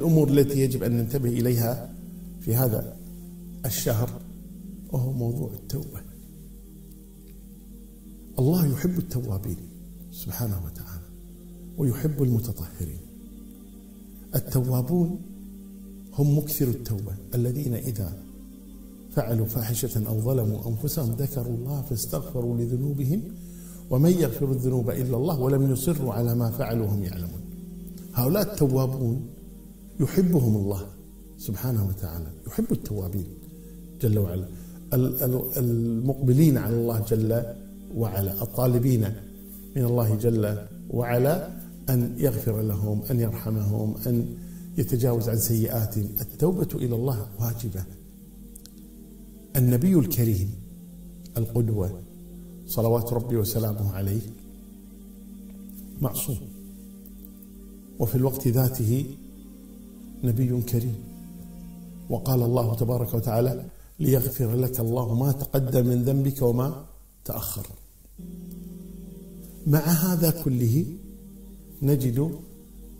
الأمور التي يجب أن ننتبه إليها في هذا الشهر وهو موضوع التوبة. الله يحب التوابين سبحانه وتعالى ويحب المتطهرين. التوابون هم مكثر التوبة الذين إذا فعلوا فاحشة أو ظلموا أنفسهم ذكروا الله فاستغفروا لذنوبهم ومن يغفر الذنوب إلا الله ولم يصروا على ما فعلوا وهم يعلمون. هؤلاء التوابون يحبهم الله سبحانه وتعالى يحب التوابين جل وعلا. المقبلين على الله جل وعلا الطالبين من الله جل وعلا أن يغفر لهم أن يرحمهم أن يتجاوز عن سيئاتهم. التوبة إلى الله واجبة. النبي الكريم القدوة صلوات ربي وسلامه عليه معصوم. وفي الوقت ذاته نبي كريم. وقال الله تبارك وتعالى ليغفر لك الله ما تقدم من ذنبك وما تأخر. مع هذا كله نجد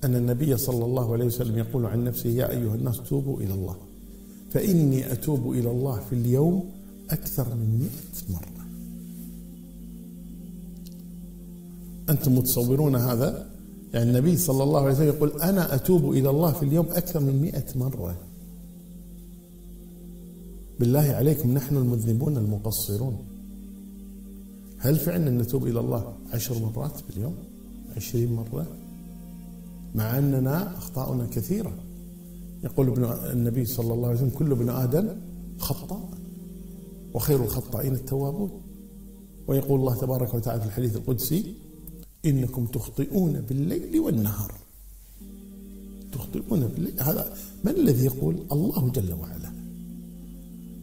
أن النبي صلى الله عليه وسلم يقول عن نفسه يا أيها الناس توبوا إلى الله فإني أتوب إلى الله في اليوم أكثر من مئة مرة. أنتم متصورون هذا؟ يعني النبي صلى الله عليه وسلم يقول أنا أتوب إلى الله في اليوم أكثر من مئة مرة. بالله عليكم نحن المذنبون المقصرون. هل فعلا نتوب إلى الله عشر مرات باليوم؟ عشرين مرة؟ مع أننا أخطاؤنا كثيرة. يقول ابن النبي صلى الله عليه وسلم كل ابن آدم خطاء وخير الخطائين التوابون. ويقول الله تبارك وتعالى في الحديث القدسي إنكم تخطئون بالليل والنهار. تخطئون بالليل. هذا من الذي يقول الله جل وعلا؟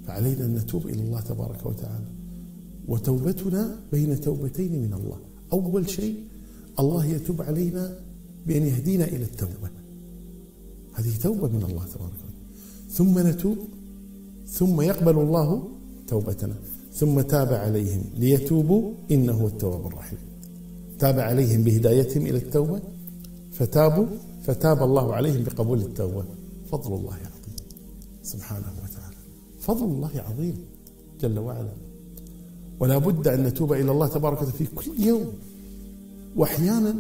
فعلينا أن نتوب إلى الله تبارك وتعالى. وتوبتنا بين توبتين من الله. أول شيء الله يتوب علينا بأن يهدينا إلى التوبة. هذه توبة من الله تبارك وتعالى. ثم نتوب ثم يقبل الله توبتنا. ثم تاب عليهم ليتوبوا إنه التواب الرحيم. تاب عليهم بهدايتهم إلى التوبة فتابوا فتاب الله عليهم بقبول التوبة. فضل الله عظيم. سبحانه وتعالى. فضل الله عظيم. جل وعلا. ولا بد أن نتوب إلى الله تبارك وتعالى في كل يوم. وأحيانا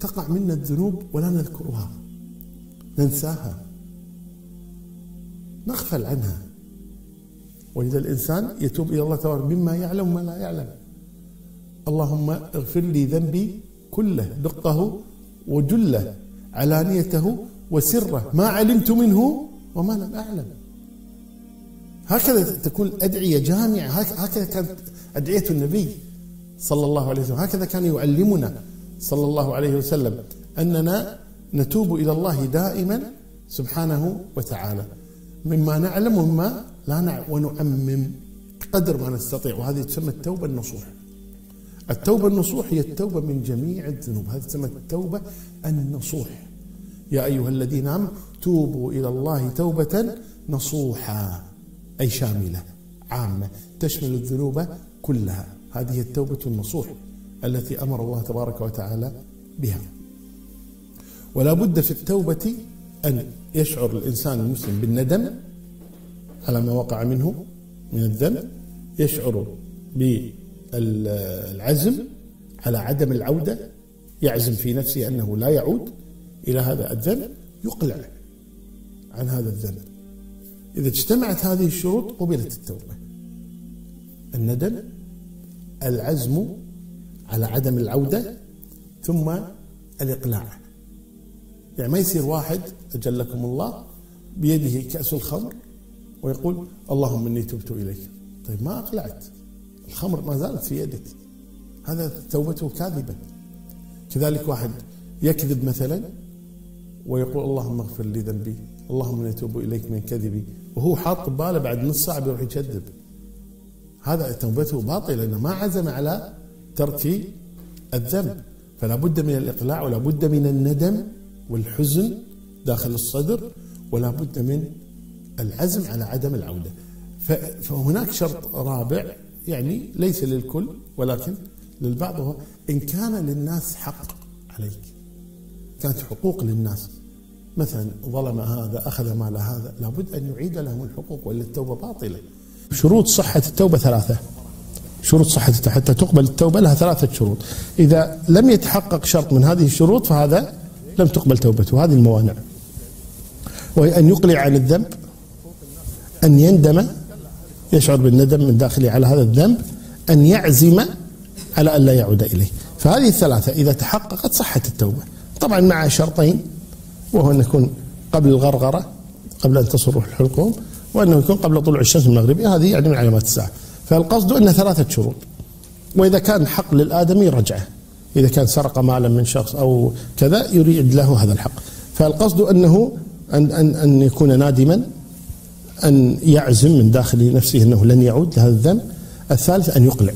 تقع منا الذنوب ولا نذكرها. ننساها. نغفل عنها. وإذا الإنسان يتوب إلى الله تبارك مما يعلم وما لا يعلم. اللهم اغفر لي ذنبي كله دقه وجله علانيته وسره ما علمت منه وما لم أعلم. هكذا تكون الأدعية جامعة هكذا كانت أدعية النبي صلى الله عليه وسلم. هكذا كان يعلمنا صلى الله عليه وسلم أننا نتوب إلى الله دائما سبحانه وتعالى. مما نعلم ومما لا نعلم ونعمم قدر ما نستطيع وهذه تسمى التوبة النصوح. التوبة النصوح هي التوبة من جميع الذنوب. هذه تسمى التوبة النصوح. يا أيها الذين آمنوا توبوا إلى الله توبة نصوحا أي شاملة عامة تشمل الذنوب كلها. هذه التوبة النصوح التي أمر الله تبارك وتعالى بها. ولا بد في التوبة أن يشعر الإنسان المسلم بالندم على ما وقع منه من الذنب يشعر بالعزم على عدم العودة يعزم في نفسه أنه لا يعود إلى هذا الذنب يقلع عن هذا الذنب. إذا اجتمعت هذه الشروط قبلت التوبة. الندم العزم على عدم العودة ثم الإقلاع. يعني ما يصير واحد أجلكم الله بيده كأس الخمر ويقول اللهم إني تبت إليك. طيب ما أقلعت. الخمر ما زالت في يدك. هذا توبته كاذبة. كذلك واحد يكذب مثلا ويقول اللهم اغفر لي ذنبي اللهم إني أتوب إليك من كذبي وهو حاط بباله بعد نص ساعة بيروح يكذب هذا توبته باطلة لأنه ما عزم على ترك الذنب. فلا بد من الإقلاع ولا بد من الندم والحزن داخل الصدر ولا بد من العزم على عدم العودة. فهناك شرط رابع يعني ليس للكل ولكن للبعض هو إن كان للناس حق عليك كانت حقوق للناس. مثلا ظلم هذا أخذ مال هذا لابد أن يعيد له الحقوق وإلا التوبة باطلة. شروط صحة التوبة ثلاثة. شروط صحة حتى تقبل التوبة لها ثلاثة شروط. إذا لم يتحقق شرط من هذه الشروط فهذا لم تقبل توبته. هذه الموانع. وهي أن يقلع عن الذنب أن يندم يشعر بالندم من داخله على هذا الذنب أن يعزم على أن لا يعود إليه. فهذه الثلاثة إذا تحققت صحة التوبة. طبعا مع شرطين وهو أن يكون قبل الغرغرة قبل أن تصل روح الحلقوم وأنه يكون قبل طلوع الشمس المغربية. هذه يعني من علامات الساعة. فالقصد أن ثلاثة شروط. وإذا كان حق للآدمي رجعه. إذا كان سرق مالا من شخص أو كذا يريد له هذا الحق. فالقصد أنه أن, أن, أن يكون نادما أن يعزم من داخل نفسه أنه لن يعود لهذا الذنب. الثالث أن يقلع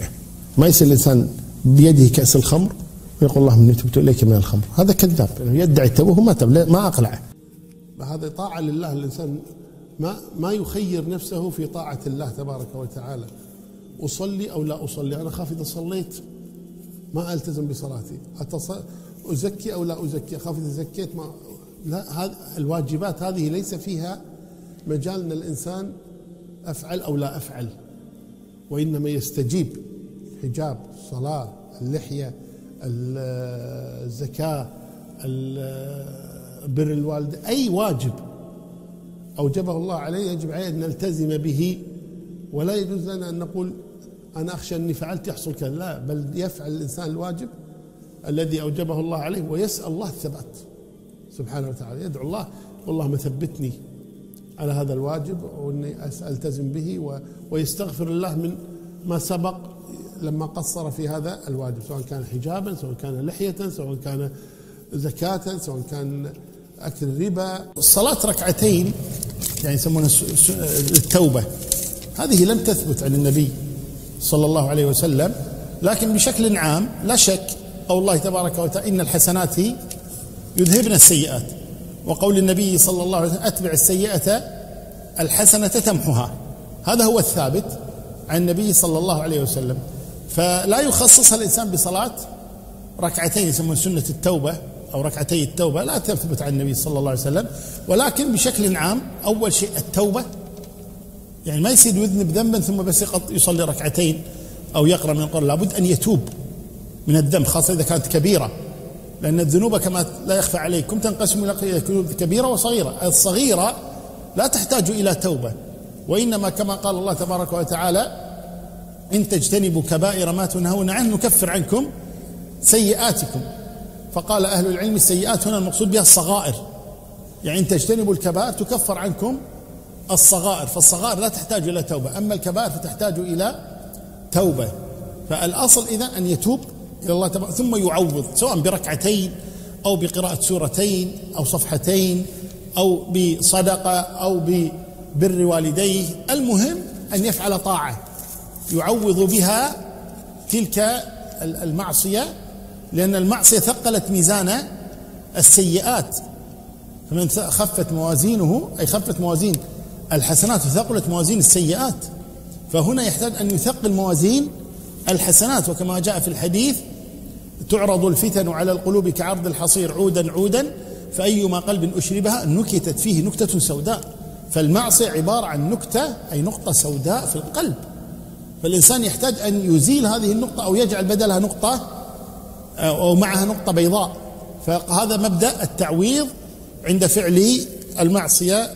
ما يصير الإنسان بيده كأس الخمر ويقول اللهم إني تبت إليك من الخمر. هذا كذاب. يعني يدعي التوبة وما تب ما أقلعه. هذا طاعة لله. الإنسان ما ما يخير نفسه في طاعة الله تبارك وتعالى. أصلي أو لا أصلي؟ أنا خاف إذا صليت ما ألتزم بصلاتي. أزكي أو لا أزكي؟ أخاف إذا زكيت ما لا هذه الواجبات هذه ليس فيها مجال أن الإنسان أفعل أو لا أفعل وإنما يستجيب. حجاب الصلاة اللحية الزكاة بر الوالد أي واجب أوجبه الله عليه يجب عليه أن نلتزم به. ولا يجوز لنا أن نقول أنا أخشى أني فعلت يحصل كذا لا بل يفعل الإنسان الواجب الذي أوجبه الله عليه ويسأل الله الثبات. سبحانه وتعالى يدعو الله والله ثبتني. على هذا الواجب وإني ألتزم به ويستغفر الله من ما سبق لما قصر في هذا الواجب سواء كان حجابا سواء كان لحية سواء كان زكاة سواء كان أكل الربا. الصلاة ركعتين يعني يسمونها التوبة هذه لم تثبت عن النبي صلى الله عليه وسلم لكن بشكل عام لا شك قول الله تبارك وتعالى إن الحسنات يذهبن السيئات. وقول النبي صلى الله عليه وسلم أتبع السيئة الحسنة تمحها. هذا هو الثابت عن النبي صلى الله عليه وسلم. فلا يخصصها الإنسان بصلاة ركعتين يسمون سنة التوبة أو ركعتي التوبة لا تثبت عن النبي صلى الله عليه وسلم. ولكن بشكل عام أول شيء التوبة يعني ما يصير يذنب ذنبا ثم بس يصلي ركعتين أو يقرأ من القرآن لابد أن يتوب من الذنب خاصة إذا كانت كبيرة. لأن الذنوب كما لا يخفى عليكم تنقسم إلى كبيرة وصغيرة. الصغيرة لا تحتاج إلى توبة وإنما كما قال الله تبارك وتعالى إن تجتنبوا كبائر ما تنهون عنه نكفر عنكم سيئاتكم. فقال أهل العلم السيئات هنا المقصود بها الصغائر. يعني إن تجتنبوا الكبائر تكفر عنكم الصغائر فالصغائر لا تحتاج إلى توبة. أما الكبائر فتحتاج إلى توبة. فالأصل إذا أن يتوب إلى الله تبارك ثم يعوض سواء بركعتين أو بقراءة سورتين أو صفحتين أو بصدقة أو ببر والديه. المهم أن يفعل طاعة. يعوض بها تلك المعصية لأن المعصية ثقلت ميزان السيئات. فمن خفت موازينه أي خفت موازين الحسنات وثقلت موازين السيئات. فهنا يحتاج أن يثقل موازين الحسنات وكما جاء في الحديث تعرض الفتن على القلوب كعرض الحصير عودا عودا فأيما قلب أشربها نكتت فيه نكتة سوداء. فالمعصية عبارة عن نكتة أي نقطة سوداء في القلب. فالإنسان يحتاج أن يزيل هذه النقطة أو يجعل بدلها نقطة أو معها نقطة بيضاء. فهذا مبدأ التعويض عند فعل المعصية